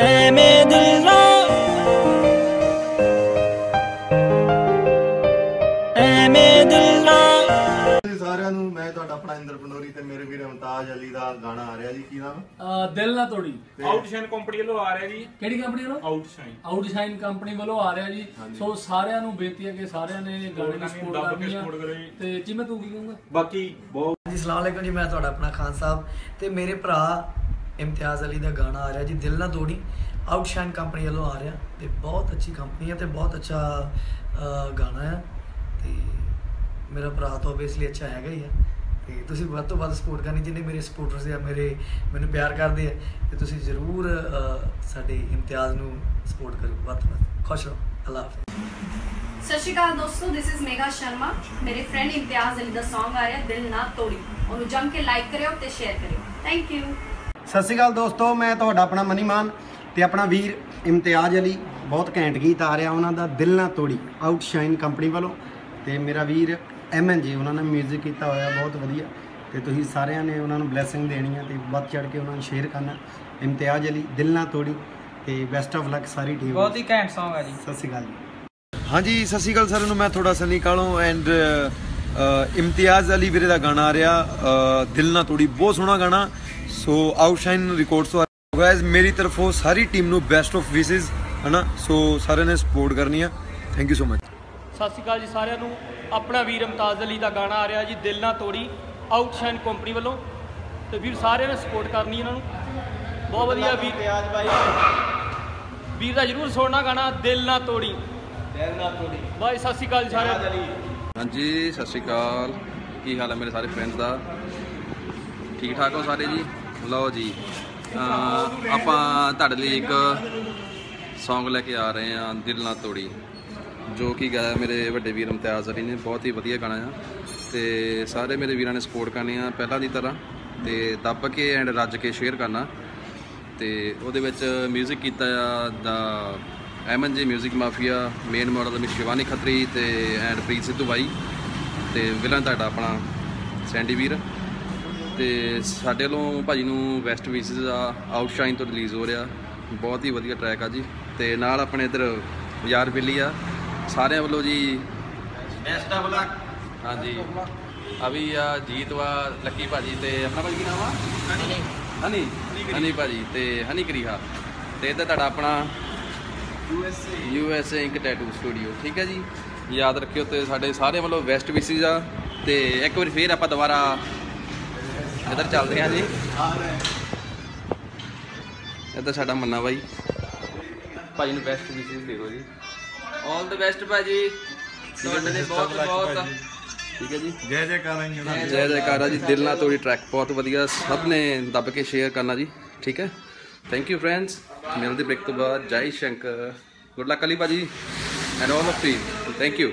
ਐਵੇਂ ਦਿਲ ਨਾ ਐਵੇਂ ਦਿਲ ਨਾ ਜੀ ਸਾਰਿਆਂ ਨੂੰ ਮੈਂ ਤੁਹਾਡਾ ਆਪਣਾ ਇੰਦਰ ਪੰਡੋਰੀ ਤੇ ਮੇਰੇ ਵੀਰ ਮੁਮਤਾਜ ਅਲੀ ਦਾ ਗਾਣਾ ਆ ਰਿਹਾ ਜੀ ਕੀ ਨਾਮ? ਅਹ ਦਿਲ ਨਾ ਤੋੜੀ। ਆਊਟਸ਼ਾਈਨ ਕੰਪਨੀ ਵੱਲੋਂ ਆ ਰਿਹਾ ਜੀ। ਕਿਹੜੀ ਕੰਪਨੀ ਵੱਲੋਂ? ਆਊਟਸ਼ਾਈਨ ਆਊਟਸ਼ਾਈਨ ਕੰਪਨੀ ਵੱਲੋਂ ਆ ਰਿਹਾ ਜੀ। ਸੋ ਸਾਰਿਆਂ ਨੂੰ ਬੇਨਤੀ ਹੈ ਕਿ ਸਾਰਿਆਂ ਨੇ ਗਾਣੇ ਦੀ ਸਪੋਰਟ ਦੱਬ ਕੇ ਕਰਨੀ ਆ। support ਕਰੋ ਜੀ। ਤੇ ਜਿਵੇਂ ਤੂੰ ਕੀ ਕਹੂੰਗਾ? ਬਾਕੀ ਬਹੁਤ ਜੀ ਸਲਾਮ ਅਲੈਕੁਮ ਜੀ ਮੈਂ ਤੁਹਾਡਾ ਆਪਣਾ ਖਾਨ ਸਾਹਿਬ ਤੇ ਮੇਰੇ ਭਰਾ ਇਮਤਿਆਜ਼ ਅਲੀ ਦਾ ਗਾਣਾ ਆ ਰਿਹਾ ਜੀ, ਦਿਲ ਨਾ ਤੋੜੀ। ਆਊਟਸ਼ਾਈਨ ਕੰਪਨੀ ਵੱਲੋਂ ਆ ਰਿਹਾ ਤੇ ਬਹੁਤ ਅੱਛੀ ਕੰਪਨੀ ਹੈ ਤੇ ਬਹੁਤ ਅੱਛਾ ਗਾਣਾ ਹੈ ਤੇ ਮੇਰਾ ਭਰਾ ਤਾਂ ਓਬਵੀਅਸਲੀ ਅੱਛਾ ਹੈਗਾ ਹੀ ਹੈ ਤੇ ਤੁਸੀਂ ਵੱਧ ਤੋਂ ਵੱਧ ਸਪੋਰਟ ਕਰਨੀ, ਜਿੰਨੇ ਮੇਰੇ ਸਪੋਰਟਰਸ ਆ, ਮੇਰੇ ਮੈਨੂੰ ਪਿਆਰ ਕਰਦੇ ਆ ਤੇ ਤੁਸੀਂ ਜ਼ਰੂਰ ਸਾਡੇ ਇਮਤਿਆਜ਼ ਨੂੰ ਸਪੋਰਟ ਕਰੋ ਵੱਧ ਤੋਂ ਵੱਧ। ਖੁਸ਼ ਰਹੋ, ਅੱਲਾਹ ਹਾਫਿਜ਼। ਸਤਿ ਸ਼੍ਰੀ ਅਕਾਲ ਦੋਸਤੋ ਥਿਸ ਇਜ਼ ਮੇਗਾ ਸ਼ਰਮਾ। ਮੇਰੇ ਫਰੈਂਡ ਇਮਤਿਆਜ਼ ਅਲੀ ਦਾ Song ਆ ਰਿਹਾ, ਦਿਲ ਨਾ ਤੋੜੀ। ਉਹਨੂੰ ਜੰਮ ਕੇ ਲਾਈਕ ਕਰਿਓ ਤੇ ਸ਼ੇਅਰ ਕਰਿਓ। ਥੈਂਕ ਯੂ ਸਤਿ ਸ਼੍ਰੀ ਅਕਾਲ ਦੋਸਤੋ ਮੈਂ ਤੁਹਾਡਾ ਆਪਣਾ ਮਨੀ ਮਾਨ ਤੇ ਆਪਣਾ ਵੀਰ ਇਮਤਿਆਜ਼ ਅਲੀ। ਬਹੁਤ ਘੈਂਟ ਗੀਤ ਆ ਰਿਹਾ ਉਹਨਾਂ ਦਾ ਦਿਲ ਨਾ ਤੋੜੀ ਆਊਟਸ਼ਾਈਨ ਕੰਪਨੀ ਵੱਲੋਂ। ਤੇ ਮੇਰਾ ਵੀਰ ਐਮਐਨ ਜੀ ਉਹਨਾਂ ਨੇ 뮤직 ਕੀਤਾ ਹੋਇਆ ਬਹੁਤ ਵਧੀਆ। ਤੇ ਤੁਸੀਂ ਸਾਰਿਆਂ ਨੇ ਉਹਨਾਂ ਨੂੰ ਬਲੇਸਿੰਗ ਦੇਣੀ ਹੈ ਤੇ ਵੱਧ ਚੜ ਕੇ ਉਹਨਾਂ ਨੂੰ ਸ਼ੇਅਰ ਕਰਨਾ। ਇਮਤਿਆਜ਼ ਅਲੀ ਦਿਲ ਨਾ ਤੋੜੀ ਤੇ ਬੈਸਟ ਆਫ ਲੱਕ ਸਾਰੀ ਟੀਮ ਬਹੁਤ ਹੀ ਘੈਂਟ Song ਆ ਜੀ। ਸਤਿ ਸ਼੍ਰੀ ਅਕਾਲ ਜੀ। ਹਾਂਜੀ ਸਤਿ ਸ਼੍ਰੀ ਅਕਾਲ ਸਾਰਿਆਂ ਨੂੰ ਮੈਂ ਤੁਹਾਡਾ ਸਨੀ ਕਾਲੋਂ ਐਂਡ ਇਮਤਿਆਜ਼ ਅਲੀ ਵੀਰੇ ਦਾ ਗਾਣਾ ਆ ਰਿਹਾ। ਦਿਲ ਨਾ ਤੋੜੀ ਬਹੁਤ ਸੋਹਣਾ ਗਾਣਾ। ਸੋ ਆਊਟਸ਼ਾਈਨ ਰਿਕਾਰਡਸ ਤੋਂ ਗਾਇਜ਼ ਮੇਰੀ ਤਰਫੋਂ ਸਾਰੀ ਟੀਮ ਨੂੰ ਬੈਸਟ ਆਫ ਵਿਸ਼ੇਸ ਹਨਾ? ਸੋ ਸਾਰਿਆਂ ਨੇ ਸਪੋਰਟ ਕਰਨੀ ਆ। ਥੈਂਕ ਯੂ ਸੋ ਮਚ ਸਤਿ ਸ਼੍ਰੀ ਅਕਾਲ ਜੀ ਸਾਰਿਆਂ ਨੂੰ। ਆਪਣਾ ਵੀਰ ਇਮਤਾਜ਼ ਅਲੀ ਦਾ ਗਾਣਾ ਆ ਰਿਹਾ ਜੀ ਦਿਲ ਨਾ ਤੋੜੀ ਆਊਟਸ਼ਾਈਨ ਕੰਪਨੀ ਵੱਲੋਂ। ਤੇ ਵੀਰ ਸਾਰਿਆਂ ਨੇ ਸਪੋਰਟ ਕਰਨੀ ਇਹਨਾਂ ਨੂੰ। ਬਹੁਤ ਵਧੀਆ ਵੀਰ। ਵੀਰ ਦਾ ਜਰੂਰ ਸੁਣਨਾ ਗਾਣਾ ਦਿਲ ਨਾ ਤੋੜੀ। ਦਿਲ ਨਾ ਤੋੜੀ। ਬਾਈ ਸਤਿ ਸ਼੍ਰੀ ਅਕਾਲ ਜੀ ਸਾਰਿਆਂ ਨੂੰ। ਹਾਂਜੀ ਸਤਿ ਸ਼੍ਰੀ ਅਕਾਲ। ਕੀ ਹਾਲ ਹੈ ਮੇਰੇ ਸਾਰੇ ਫਰੈਂਡਸ ਦਾ? ਠੀਕ ਠਾਕ ਹੋ ਸਾਰੇ ਜੀ? ਲਓ ਜੀ ਅਹ ਆਪਾਂ ਤੁਹਾਡੇ ਲਈ ਇੱਕ Song ਲੈ ਕੇ ਆ ਰਹੇ ਹਾਂ ਦਿਲ ਨਾ ਤੋੜੀ ਜੋ ਕਿ ਗਾਇਆ ਮੇਰੇ ਵੱਡੇ ਵੀਰ ਇਮਤਿਆਜ਼ ਅਲੀ ਨੇ ਬਹੁਤ ਹੀ ਵਧੀਆ ਗਾਣਾ ਆ ਤੇ ਸਾਰੇ ਮੇਰੇ ਵੀਰਾਂ ਨੇ ਸਪੋਰਟ ਕਰਨੀ ਆ ਪਹਿਲਾਂ ਦੀ ਤਰ੍ਹਾਂ ਤੇ ਦੱਬ ਕੇ ਐਂਡ ਰੱਜ ਕੇ ਸ਼ੇਅਰ ਕਰਨਾ ਤੇ ਉਹਦੇ ਵਿੱਚ 뮤직 ਕੀਤਾ ਆ ਦਾ Aiman ji 뮤직 mafia main model miss Shivani Khatri ਤੇ ਐਂਡ ਪ੍ਰੀਤ ਸਿੱਧੂ ਬਾਈ ਤੇ ਵਿਲਨ ਤੁਹਾਡਾ ਆਪਣਾ ਸੈਂਡੀ ਵੀਰ ਤੇ ਸਾਡੇ ਵੱਲੋਂ ਭਾਜੀ ਨੂੰ ਵੈਸਟ ਵੀਸਿਸ ਆ ਆਊਟਸ਼ਾਈਨ ਤੋਂ ਰਿਲੀਜ਼ ਹੋ ਰਿਹਾ। ਬਹੁਤ ਹੀ ਵਧੀਆ ਟਰੈਕ ਆ ਜੀ। ਤੇ ਨਾਲ ਆਪਣੇ ਇਧਰ ਯਾਰ ਬਿੱਲੀ ਆ। ਸਾਰਿਆਂ ਵੱਲੋਂ ਜੀ ਬੈਸਟ ਆਫ ਲੱਕ ਹਾਂਜੀ। ਅਭੀ ਆ ਜੀਤ ਵਾ ਲੱਕੀ ਭਾਜੀ ਤੇ ਆਪਣਾ ਭਾਜੀ ਕੀ ਨਾਮ ਆ? ਹਨੀ। ਹਨੀ। ਭਾਜੀ ਤੇ ਹਨੀ ਕਰੀਹਾ। ਤੇ ਇੱਧਰ ਤੁਹਾਡਾ ਆਪਣਾ USA USA ink tattoo studio ਠੀਕ ਹੈ ਜੀ? ਯਾਦ ਰੱਖਿਓ ਤੇ ਸਾਡੇ ਸਾਰੇ ਵੱਲੋਂ ਵੈਸਟ ਵਿਸਿਸ ਆ। ਤੇ ਇੱਕ ਵਾਰੀ ਫੇਰ ਆਪਾਂ ਦੁਬਾਰਾ ਇੱਧਰ ਚੱਲਦੇ ਹਾਂ ਜੀ। ਇੱਧਰ ਸਾਡਾ ਮੰਨਾ ਬਾਈ। ਭਾਜੀ ਨੂੰ ਬੈਸਟ ਵਿਸਿਸ ਦੇ ਦਿਓ ਜੀ। ਆਲ ਦ ਬੈਸਟ ਭਾਜੀ। ਤੁਹਾਡੇ ਲਈ ਬਹੁਤ ਬਹੁਤ। ਠੀਕ ਹੈ ਜੀ। ਜੈ ਜੈਕਾਰਾਂ ਜੀ ਜੈ ਜੈਕਾਰਾ ਜੀ। ਦਿਲ ਨਾ ਤੋੜੀ ਟਰੈਕ ਬਹੁਤ ਵਧੀਆ। ਸਭ ਨੇ ਦੱਬ ਕੇ ਸ਼ੇਅਰ ਕਰਨਾ ਜੀ। ਠੀਕ ਹੈ। ਥੈਂਕ ਯੂ ਫਰੈਂਡਸ ਮਿਲਦੇ ਬ੍ਰੇਕ ਤੋਂ ਬਾਅਦ। ਜੈ ਸ਼ੰਕਰ। ਗੁੱਡ ਲੱਕ ਅਲੀ ਭਾਜੀ। And all of you thank you